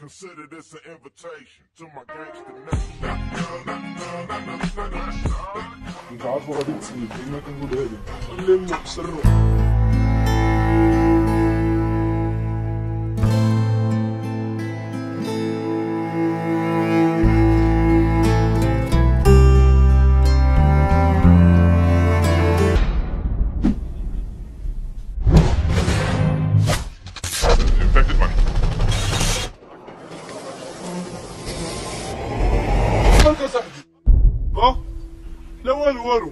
Consider this an invitation to my gangster nation. انت عارفه غادي تسمي كلمة كنقولها لك خليهم يبصروا صاحبي آه لا والو والو